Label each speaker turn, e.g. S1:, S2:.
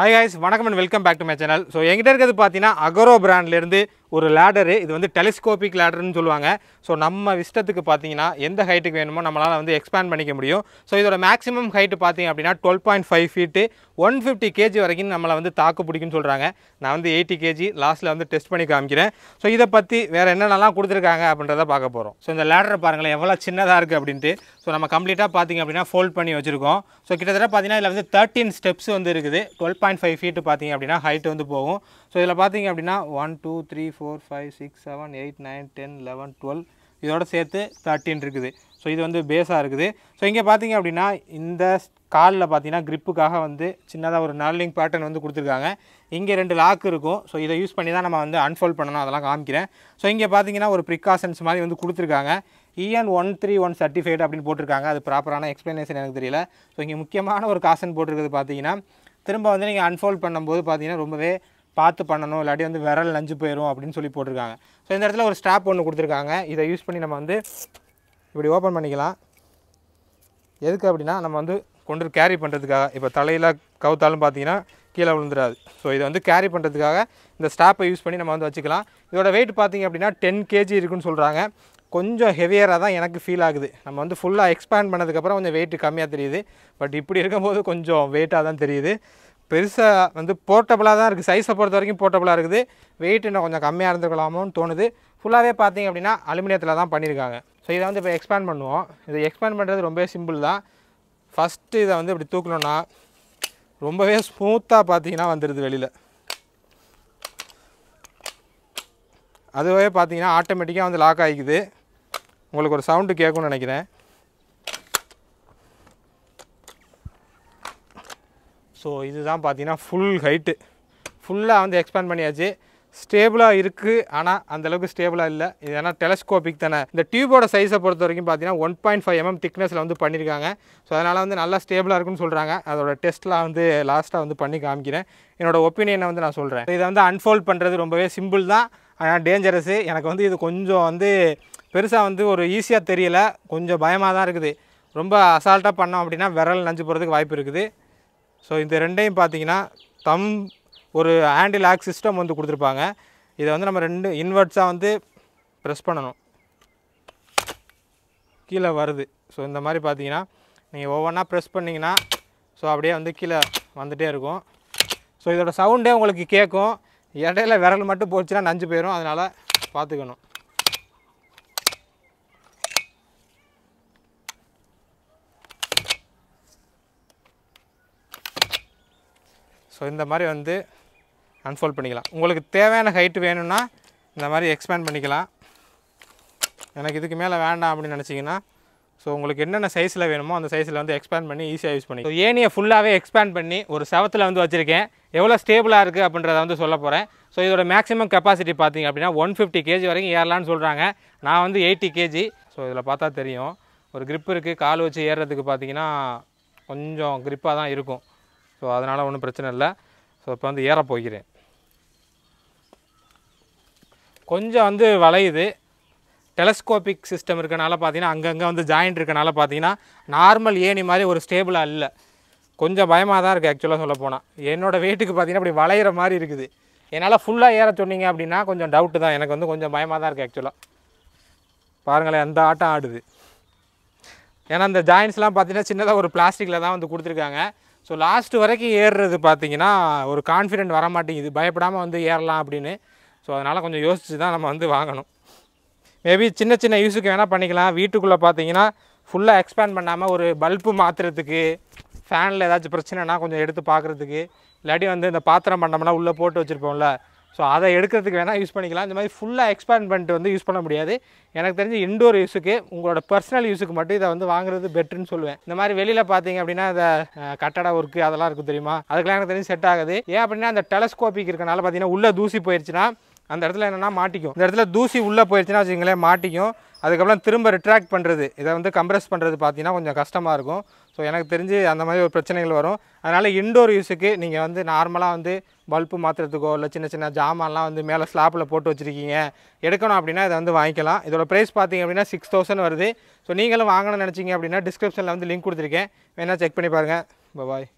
S1: Hi ஹாய்ஸ் வணக்கம் and welcome back to my channel so எங்கிட்ட இருக்கிறது பார்த்தீங்கன்னா அகரோ பிராண்ட்லேருந்து ஒரு லேடரு இது வந்து டெலிஸ்கோபிக் லேடர்னு சொல்லுவாங்க. ஸோ நம்ம இஷ்டத்துக்கு பார்த்தீங்கன்னா எந்த ஹைட்டுக்கு வேணுமோ நம்மளால் வந்து எக்ஸ்பேண்ட் பண்ணிக்க முடியும். ஸோ இதோட மேக்ஸிமம் ஹைட்டு பார்த்தீங்க அப்படின்னா twelve point five feet one fifty KG வரைக்கும் நம்மளை வந்து தாக்கு பிடிக்கும்னு சொல்கிறாங்க நான் வந்து எயிட்டி கேஜி லாஸ்ட்டில் வந்து டெஸ்ட் பண்ணி காமிக்கிறேன். ஸோ இதை பற்றி வேறு என்னென்னலாம் கொடுத்துருக்காங்க அப்படின்றத பார்க்க போகிறோம் ஸோ இந்த லேடரை பாருங்களேன் எவ்வளோ சின்னதாக இருக்குது அப்படின்ட்டு. ஸோ நம்ம கம்ப்ளீட்டாக பார்த்தீங்க அப்படின்னா ஃபோல்ட் பண்ணி வச்சுருக்கோம். ஸோ கிட்டத்தட்ட பார்த்தீங்கன்னா இதில் வந்து தேர்ட்டின் ஸ்டெப்ஸ் வந்து இருக்குது. டுவெல் பாயிண்ட் ஃபைவ் ஃபீட்டு பார்த்திங்க அப்படின்னா ஹைட் வந்து போகும். ஸோ இதில் பார்த்தீங்க அப்படின்னா one two three four five six seven eight nine ten eleven twelve இதோட சேர்த்து தேர்ட்டின் இருக்குது. ஸோ இது வந்து பேஸாக இருக்குது. ஸோ இங்கே பார்த்தீங்க அப்படின்னா இந்த காலில் பார்த்தீங்கன்னா க்ரிப்புக்காக வந்து சின்னதாக ஒரு நர்லிங் பேட்டர்ன் வந்து கொடுத்துருக்காங்க. இங்கே ரெண்டு லாக் இருக்கும். ஸோ இதை யூஸ் பண்ணி தான் நம்ம வந்து அன்ஃபோல்ட் பண்ணணும். அதெல்லாம் காமிக்கிறேன். ஸோ இங்கே பார்த்தீங்கன்னா ஒரு ப்ரிகாஷன்ஸ் மாதிரி வந்து கொடுத்துருக்காங்க. இஎன் ஒன் த்ரீ ஒன் சர்டிஃபைடு அப்படின்னு போட்டிருக்காங்க. அது ப்ராப்பரான எக்ஸ்ப்ளனேஷன் எனக்கு தெரியல. ஸோ இங்கே முக்கியமான ஒரு காசன் போட்டிருக்கிறது பார்த்தீங்கன்னா திரும்ப வந்து நீங்கள் அன்ஃபோல்ட் பண்ணும்போது பார்த்தீங்கன்னா ரொம்பவே பார்த்து பண்ணணும் இல்லாட்டி வந்து விரல் நஞ்சு போயிடும் அப்படின்னு சொல்லி போட்டிருக்காங்க. ஸோ இந்த இடத்துல ஒரு ஸ்ட்ராப் ஒன்று கொடுத்துருக்காங்க. இதை யூஸ் பண்ணி நம்ம வந்து இப்படி ஓப்பன் பண்ணிக்கலாம். எதுக்கு அப்படின்னா நம்ம வந்து கொண்டு கேரி பண்ணுறதுக்காக இப்போ தலையில் கவுத்தாலும் பார்த்தீங்கன்னா கீழே விழுந்துடாது. ஸோ இதை வந்து கேரி பண்ணுறதுக்காக இந்த ஸ்டாப்பை யூஸ் பண்ணி நம்ம வந்து வச்சுக்கலாம். இதோட வெயிட் பார்த்தீங்க அப்படின்னா டென் கேஜி இருக்குன்னு சொல்கிறாங்க கொஞ்சம் ஹெவியராக தான் எனக்கு ஃபீல் ஆகுது. நம்ம வந்து ஃபுல்லாக எக்ஸ்பேண்ட் பண்ணதுக்கப்புறம் கொஞ்சம் வெயிட் கம்மியாக தெரியுது. பட் இப்படி இருக்கும்போது கொஞ்சம் வெயிட்டாக தான் தெரியுது. பெருசாக வந்து போர்ட்டபுளாக தான் இருக்குது சைஸை பொறுத்த வரைக்கும் போர்ட்டபுளாக இருக்குது. வெயிட் இன்னும் கொஞ்சம் கம்மியாக இருந்துக்கலாமோன்னு தோணுது. ஃபுல்லாகவே பார்த்தீங்க அப்படின்னா அலுமினியத்தில் தான் பண்ணியிருக்காங்க ஸோ இதை வந்து இப்போ எக்ஸ்பேண்ட் பண்ணுவோம். இதை எக்ஸ்பேண்ட் பண்ணுறது ரொம்பவே சிம்பிள் தான். ஃபஸ்ட்டு இதை வந்து இப்படி தூக்கணுன்னா ரொம்பவே ஸ்மூத்தாக பார்த்தீங்கன்னா வந்துடுது வெளியில். அதுவே பார்த்தீங்கன்னா ஆட்டோமேட்டிக்காக வந்து லாக் ஆகிக்குது உங்களுக்கு ஒரு சவுண்டு கேட்கும்னு நினைக்கிறேன். ஸோ இதுதான் பார்த்தீங்கன்னா ஃபுல் ஹைட்டு ஃபுல்லாக வந்து எக்ஸ்பேண்ட் பண்ணியாச்சு. ஸ்டேபிளாக இருக்குது ஆனால் அந்தளவுக்கு ஸ்டேபிளாக இல்லை. இது ஏன்னா டெலஸ்கோபிக் தானே. இந்த டியூபோட சைஸை பொறுத்த வரைக்கும் பார்த்தீங்கன்னா ஒன் பாயிண்ட் ஃபைவ் எம்எம் திக்னஸில் வந்து பண்ணியிருக்காங்க ஸோ அதனால் வந்து நல்லா ஸ்டேபிளாக இருக்குன்னு சொல்கிறாங்க அதோட டெஸ்ட்லாம் வந்து லாஸ்ட்டாக வந்து பண்ணி காமிக்கிறேன். என்னோட ஒப்பீனியனை வந்து நான் சொல்கிறேன் இதை வந்து அன்ஃபோல்ட் பண்ணுறது ரொம்பவே சிம்பிள் தான். ஆனால் டேஞ்சரஸு எனக்கு வந்து இது கொஞ்சம் வந்து பெருசாக வந்து ஒரு ஈஸியாக தெரியல. கொஞ்சம் பயமாக தான் இருக்குது. ரொம்ப அசால்ட்டாக பண்ணோம் அப்படின்னா விரல் நஞ்சு போகிறதுக்கு வாய்ப்பு இருக்குது. ஸோ இந்த ரெண்டையும் பார்த்தீங்கன்னா தம் ஒரு ஹேண்டில் ஆக் சிஸ்டம் வந்து கொடுத்துருப்பாங்க. இதை வந்து நம்ம ரெண்டு இன்வெர்ட்ஸாக வந்து ப்ரெஸ் பண்ணணும். கீழே வருது. ஸோ இந்த மாதிரி பார்த்தீங்கன்னா நீங்கள் ஒவ்வொன்றா ப்ரெஸ் பண்ணிங்கன்னா ஸோ அப்படியே வந்து கீழே வந்துகிட்டே இருக்கும். ஸோ இதோட சவுண்டே உங்களுக்கு கேட்கும் இடையில விரல் மட்டும் போச்சுன்னா நஞ்சு போயிடும் அதனால் பார்த்துக்கணும் ஸோ இந்த மாதிரி வந்து அன்ஃபோல்ட் பண்ணிக்கலாம். உங்களுக்கு தேவையான ஹைட்டு வேணும்னா இந்த மாதிரி எக்ஸ்பேண்ட் பண்ணிக்கலாம். எனக்கு இதுக்கு மேலே வேண்டாம் அப்படின்னு நினச்சிங்கன்னா ஸோ உங்களுக்கு என்னென்ன சைஸில் வேணுமோ அந்த சைஸில் வந்து எக்ஸ்பேண்ட் பண்ணி ஈஸியாக யூஸ் பண்ணி ஏனியை ஃபுல்லாகவே எக்ஸ்பேண்ட் பண்ணி ஒரு செவத்தில் வந்து வச்சுருக்கேன். எவ்வளோ ஸ்டேபிளாக இருக்குது அப்படின்றத வந்து சொல்ல போகிறேன் ஸோ இதோட மேக்ஸிமம் கெப்பாசிட்டி பார்த்தீங்க அப்படின்னா ஒன் ஃபிஃப்டி கேஜி வரைக்கும் ஏறலான்னு சொல்கிறாங்க நான் வந்து எயிட்டி கேஜி ஸோ இதில் பார்த்தா தெரியும். ஒரு grip இருக்குது கால் வச்சு ஏறுறதுக்கு பார்த்தீங்கன்னா கொஞ்சம் க்ரிப்பாக தான் இருக்கும். ஸோ அதனால் ஒன்றும் பிரச்சனை இல்லை. ஸோ இப்போ வந்து ஏற போகிறேன். கொஞ்சம் வந்து வளையுது. டெலஸ்கோபிக் சிஸ்டம் இருக்கனால பார்த்தீங்கன்னா அங்கங்கே வந்து ஜாயிண்ட் இருக்கனால பார்த்தீங்கன்னா நார்மல் ஏணி மாதிரி ஒரு ஸ்டேபிளாக இல்லை. கொஞ்சம் பயமாக தான் இருக்குது ஆக்சுவலாக சொல்ல போனால் என்னோடய வெயிட்டுக்கு பார்த்தீங்கன்னா அப்படி வளையிற மாதிரி இருக்குது. என்னால் ஃபுல்லாக ஏற சொன்னீங்க அப்படின்னா கொஞ்சம் டவுட்டு தான். எனக்கு வந்து கொஞ்சம் பயமாக தான் இருக்குது ஆக்சுவலாக பாருங்களேன் அந்த ஆட்டம் ஆடுது. ஏன்னா அந்த ஜாயின்ஸ்லாம் பார்த்தீங்கன்னா சின்னதாக ஒரு பிளாஸ்டிக்கில் தான் வந்து கொடுத்துருக்காங்க. ஸோ லாஸ்ட் வரைக்கும் ஏறுறது பார்த்தீங்கன்னா ஒரு கான்ஃபிடென்ட் வர மாட்டேங்குது பயப்படாமல் வந்து ஏறலாம் அப்படின்னு. ஸோ அதனால் கொஞ்சம் யோசிச்சு தான் நம்ம வந்து வாங்கணும். மேபி சின்ன சின்ன யூஸுக்கு வேணால் பண்ணிக்கலாம். வீட்டுக்குள்ளே பார்த்தீங்கன்னா ஃபுல்லாக எக்ஸ்பேண்ட் பண்ணாமல் ஒரு பல்பு மாற்றுறதுக்கு ஃபேனில் ஏதாச்சும் பிரச்சனைனா கொஞ்சம் எடுத்து பார்க்குறதுக்கு. இல்லாட்டி வந்து இந்த பாத்திரம் பண்ணோம்னா உள்ளே போட்டு வச்சுருப்போம்ல ஸோ அதை எடுக்கிறதுக்கு வேணால் யூஸ் பண்ணிக்கலாம். இந்த மாதிரி ஃபுல்லாக எக்ஸ்பேண்ட் பண்ணிட்டு வந்து யூஸ் பண்ண முடியாது. எனக்கு தெரிஞ்சு இண்டோர் யூஸுக்கு உங்களோட பர்சனல் யூஸுக்கு மட்டும் இதை வந்து வாங்குறது பெட்டர்னு சொல்லுவேன். இந்த மாதிரி வெளியில் பார்த்தீங்க அப்படின்னா இந்த கட்டட ஒர்க்கு அதெல்லாம் இருக்கும் தெரியுமா? அதுக்கெல்லாம் எனக்கு தெரிஞ்சு செட் ஆகுது. ஏன் அப்படின்னா அந்த டெலஸ்கோபிக் இருக்கனால பார்த்தீங்கன்னா உள்ளே தூசி போயிடுச்சுன்னா அந்த இடத்துல என்னென்னா மாட்டிக்கும். இந்த இடத்துல தூசி உள்ளே போயிடுச்சுன்னா வச்சுங்களேன் மாட்டிக்கும். அதுக்கப்புறம் திரும்ப ரிட்ராக்ட் பண்ணுறது இதை வந்து கம்ப்ரஸ் பண்ணுறது பார்த்தீங்கன்னா கொஞ்சம் கஷ்டமாக இருக்கும். ஸோ எனக்கு தெரிஞ்சு அந்த மாதிரி ஒரு பிரச்சனைகள் வரும். அதனால் இன்டோர் யூஸுக்கு நீங்கள் வந்து நார்மலாக வந்து பல்ப்பு மாற்றுறதுக்கோ இல்லை சின்ன சின்ன ஜாமான்லாம் வந்து மேலே ஸ்லாப்பில் போட்டு வச்சுருக்கீங்க. எடுக்கணும் அப்படின்னா இதை வந்து வாங்கிக்கலாம். இதோட ப்ரைஸ் பார்த்தீங்க அப்படின்னா சிக்ஸ் தௌசண்ட் வருது. ஸோ நீங்களும் வாங்கணும்னு நினச்சிங்க அப்படின்னா டிஸ்கிரிப்ஷனில் வந்து லிங்க் கொடுத்துருக்கேன். வேணால் செக் பண்ணி பாருங்கள் பாய்